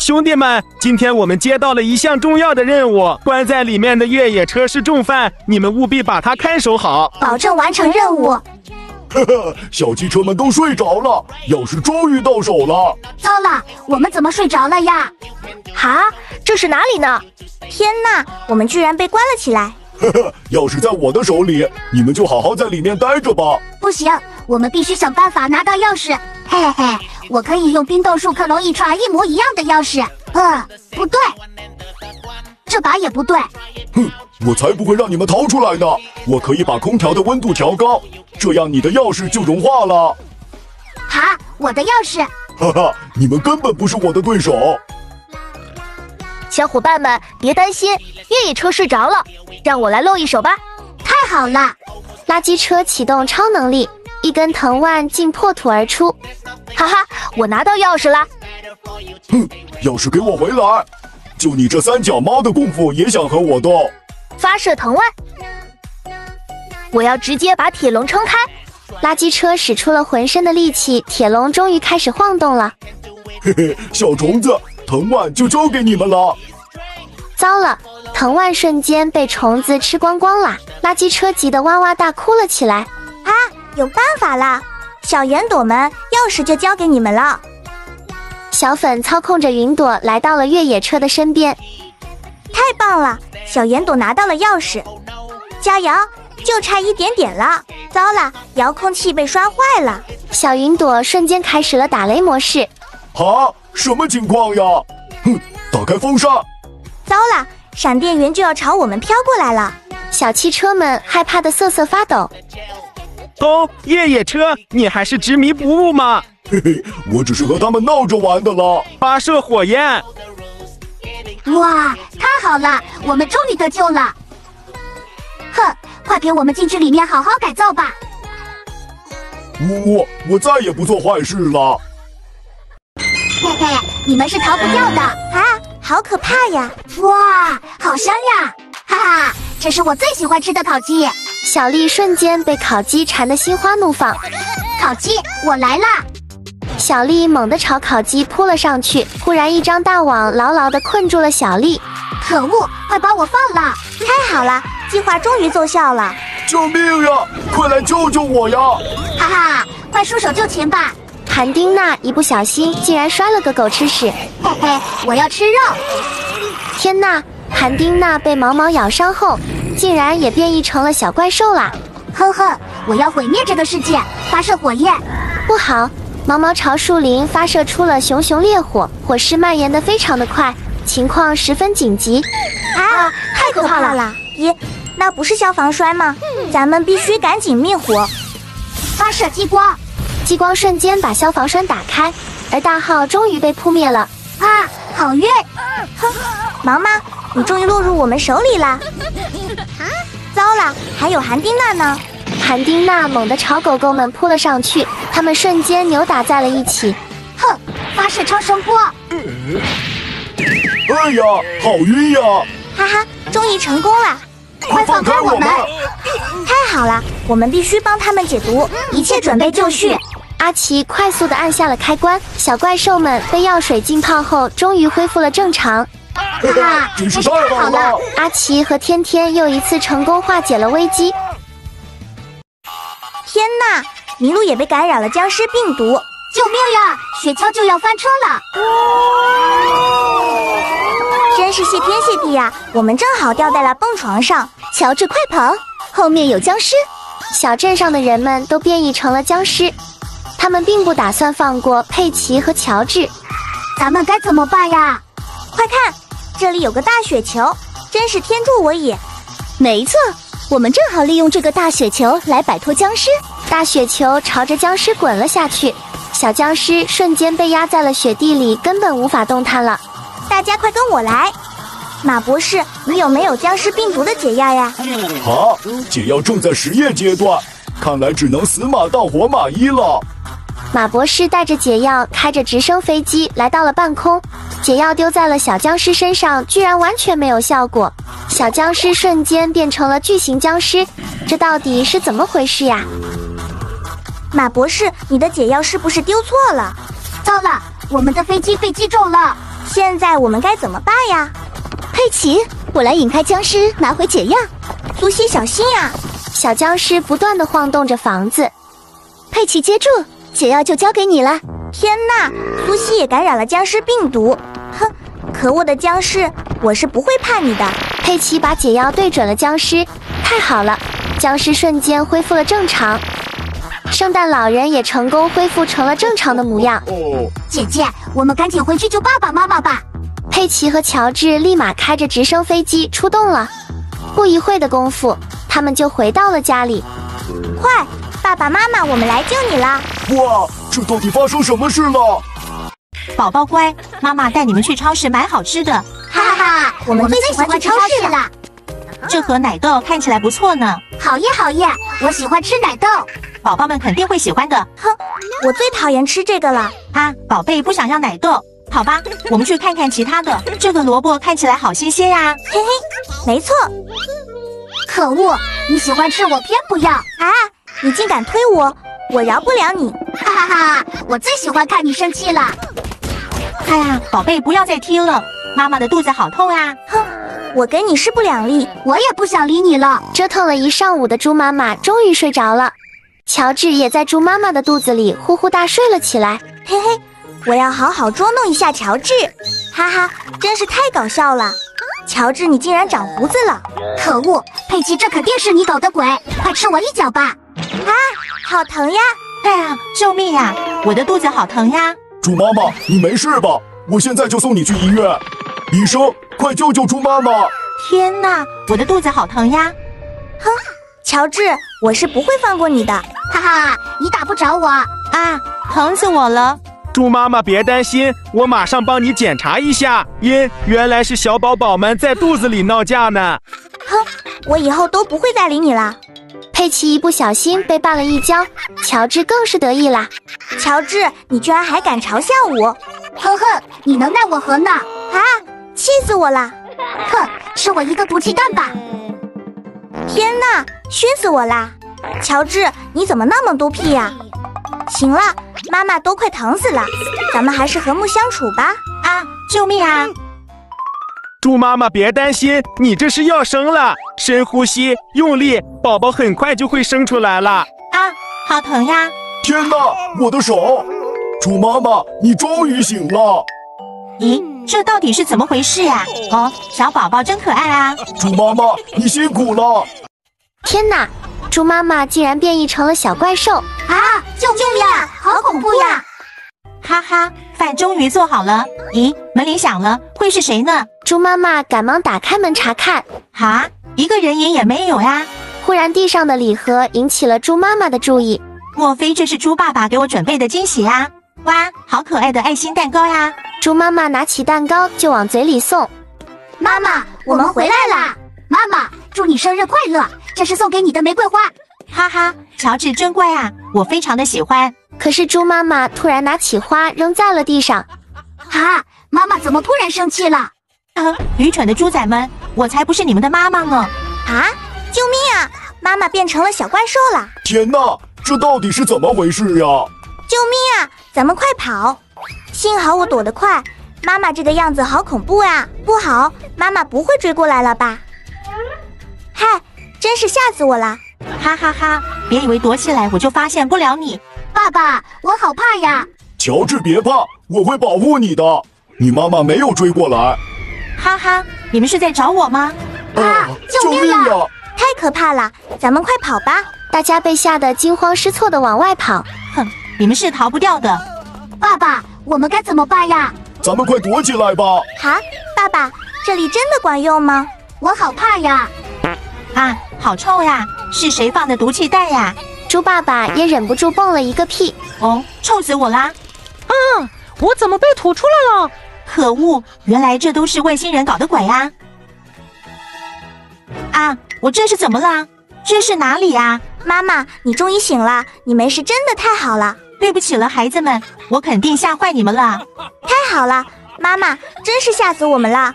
兄弟们，今天我们接到了一项重要的任务，关在里面的越野车是重犯，你们务必把它看守好，保证完成任务。呵呵，小汽车们都睡着了，钥匙终于到手了。糟了，我们怎么睡着了呀？哈，这是哪里呢？天哪，我们居然被关了起来！呵呵，钥匙在我的手里，你们就好好在里面待着吧。不行，我们必须想办法拿到钥匙。嘿嘿嘿，我可以用冰冻术克隆一串一模一样的钥匙。呃，不对，这把也不对。哼，我才不会让你们逃出来呢！我可以把空调的温度调高，这样你的钥匙就融化了。哈，我的钥匙！哈哈，你们根本不是我的对手。小伙伴们别担心，越野车睡着了，让我来露一手吧。太好了！垃圾车启动超能力，一根藤蔓竟破土而出。哈哈，我拿到钥匙啦！哼，钥匙给我回来！就你这三脚猫的功夫，也想和我斗？发射藤蔓，我要直接把铁笼撑开。垃圾车使出了浑身的力气，铁笼终于开始晃动了。嘿嘿，小虫子，藤蔓就交给你们了。糟了，藤蔓瞬间被虫子吃光光啦！垃圾车急得哇哇大哭了起来。啊，有办法啦！小云朵们，钥匙就交给你们了。小粉操控着云朵来到了越野车的身边。太棒了，小云朵拿到了钥匙，加油！就差一点点了。糟了，遥控器被摔坏了。小云朵瞬间开始了打雷模式。啊，什么情况呀？哼，打开风扇。糟了，闪电云就要朝我们飘过来了。小汽车们害怕的瑟瑟发抖。哦，越野车，你还是执迷不悟吗？嘿嘿，我只是和他们闹着玩的了。发射火焰！哇，太好了，我们终于得救了。哼，快给我们进去里面好好改造吧。呜呜我再也不做坏事了。嘿嘿，你们是逃不掉的啊！好可怕呀！哇，好香呀！哈哈，这是我最喜欢吃的烤鸡。小丽瞬间被烤鸡馋得心花怒放。烤鸡，我来啦！小丽猛地朝烤鸡扑了上去，忽然一张大网牢牢地困住了小丽。可恶，快把我放了！太好了，计划终于奏效了！救命呀！快来救救我呀！哈哈，快束手就擒吧！韩丁娜一不小心竟然摔了个狗吃屎！嘿嘿，我要吃肉！天呐，韩丁娜被毛毛咬伤后，竟然也变异成了小怪兽啦！哼哼，我要毁灭这个世界！发射火焰！不好，毛毛朝树林发射出了熊熊烈火，火势蔓延的非常的快，情况十分紧急！啊，太可怕了！咦，那不是消防栓吗？咱们必须赶紧灭火！发射激光！激光瞬间把消防栓打开，而大号终于被扑灭了。啊，好晕！哼，毛毛，你终于落入我们手里了。糟了，还有韩丁娜呢！韩丁娜猛地朝狗狗们扑了上去，他们瞬间扭打在了一起。哼，发射超声波！哎呀，好晕呀！哈哈，终于成功了！快放开我们！太好了，我们必须帮他们解毒，一切准备就绪。阿奇快速的按下了开关，小怪兽们被药水浸泡后，终于恢复了正常。哈哈，真是太好了！阿奇和天天又一次成功化解了危机。天呐，麋鹿也被感染了僵尸病毒！救命呀！雪橇就要翻车了！真是谢天谢地呀！我们正好掉在了蹦床上。乔治，快跑！后面有僵尸！小镇上的人们都变异成了僵尸，他们并不打算放过佩奇和乔治。咱们该怎么办呀？快看，这里有个大雪球，真是天助我也！没错，我们正好利用这个大雪球来摆脱僵尸。大雪球朝着僵尸滚了下去，小僵尸瞬间被压在了雪地里，根本无法动弹了。大家快跟我来！马博士，你有没有僵尸病毒的解药呀？好，解药正在实验阶段，看来只能死马当活马医了。马博士带着解药，开着直升飞机来到了半空。解药丢在了小僵尸身上，居然完全没有效果。小僵尸瞬间变成了巨型僵尸，这到底是怎么回事呀？马博士，你的解药是不是丢错了？糟了，我们的飞机被击中了！现在我们该怎么办呀？佩奇，我来引开僵尸，拿回解药。苏西，小心呀！小僵尸不断的晃动着房子。佩奇，接住，解药就交给你了。天呐，苏西也感染了僵尸病毒！哼，可恶的僵尸，我是不会怕你的。佩奇把解药对准了僵尸，太好了，僵尸瞬间恢复了正常。圣诞老人也成功恢复成了正常的模样。哦，姐姐，我们赶紧回去救爸爸妈妈吧。佩奇和乔治立马开着直升飞机出动了。不一会的功夫，他们就回到了家里。快，爸爸妈妈，我们来救你啦！哇，这到底发生什么事了？宝宝乖，妈妈带你们去超市买好吃的。哈哈哈，我们最喜欢去超市了。这盒奶豆看起来不错呢。好耶好耶，我喜欢吃奶豆。宝宝们肯定会喜欢的。哼，我最讨厌吃这个了。啊，宝贝不想要奶豆，好吧，我们去看看其他的。这个萝卜看起来好新鲜呀。嘿嘿，没错。可恶，你喜欢吃我偏不要啊！你竟敢推我，我饶不了你！哈哈哈，我最喜欢看你生气了。哎呀，宝贝不要再踢了，妈妈的肚子好痛啊！哼，我跟你势不两立，我也不想理你了。折腾了一上午的猪妈妈终于睡着了。乔治也在猪妈妈的肚子里呼呼大睡了起来。嘿嘿，我要好好捉弄一下乔治！哈哈，真是太搞笑了！乔治，你竟然长胡子了！可恶，佩奇，这肯定是你搞的鬼！快吃我一脚吧！啊，好疼呀！哎呀，救命呀！我的肚子好疼呀！猪妈妈，你没事吧？我现在就送你去医院。医生，快救救猪妈妈！天哪，我的肚子好疼呀！哼，乔治，我是不会放过你的！哈哈，你打不着我啊！疼死我了！猪妈妈别担心，我马上帮你检查一下。因原来是小宝宝们在肚子里闹架呢。哼，我以后都不会再理你了。佩奇一不小心被绊了一跤，乔治更是得意啦。乔治，你居然还敢嘲笑我！哼哼，你能奈我何呢？啊，气死我了！哼，吃我一个毒气弹吧！天哪，熏死我啦！乔治，你怎么那么多屁呀？行了，妈妈都快疼死了，咱们还是和睦相处吧。啊，救命啊！猪妈妈别担心，你这是要生了，深呼吸，用力，宝宝很快就会生出来了。啊，好疼呀！天哪，我的手！猪妈妈，你终于醒了。咦，这到底是怎么回事呀？哦，小宝宝真可爱啊！猪妈妈，你辛苦了。天哪，猪妈妈竟然变异成了小怪兽！啊，救命呀！好恐怖呀！哈哈，饭终于做好了。咦，门铃响了，会是谁呢？猪妈妈赶忙打开门查看，哈，一个人影也没有呀。忽然地上的礼盒引起了猪妈妈的注意，莫非这是猪爸爸给我准备的惊喜呀？哇，好可爱的爱心蛋糕呀！猪妈妈拿起蛋糕就往嘴里送。妈妈，我们回来啦！妈妈，祝你生日快乐！这是送给你的玫瑰花。哈哈，乔治真乖啊，我非常的喜欢。可是猪妈妈突然拿起花扔在了地上。啊，妈妈怎么突然生气了？啊，愚蠢的猪仔们，我才不是你们的妈妈呢！啊，救命啊！妈妈变成了小怪兽了！天哪，这到底是怎么回事呀？救命啊！咱们快跑！幸好我躲得快。妈妈这个样子好恐怖啊！不好，妈妈不会追过来了吧？嗨，真是吓死我了！哈哈哈！别以为躲起来我就发现不了你。爸爸，我好怕呀！乔治，别怕，我会保护你的。你妈妈没有追过来。哈哈，你们是在找我吗？啊！救命啊！太可怕了，咱们快跑吧！大家被吓得惊慌失措的往外跑。哼，你们是逃不掉的。爸爸，我们该怎么办呀？咱们快躲起来吧！哈，爸爸，这里真的管用吗？我好怕呀！啊，好臭呀！是谁放的毒气弹呀？猪爸爸也忍不住蹦了一个屁。哦，臭死我啦！啊，我怎么被吐出来了？可恶，原来这都是外星人搞的鬼呀！啊，我这是怎么了？这是哪里啊？妈妈，你终于醒了，你没事真的太好了。对不起了，孩子们，我肯定吓坏你们了。太好了，妈妈，真是吓死我们了。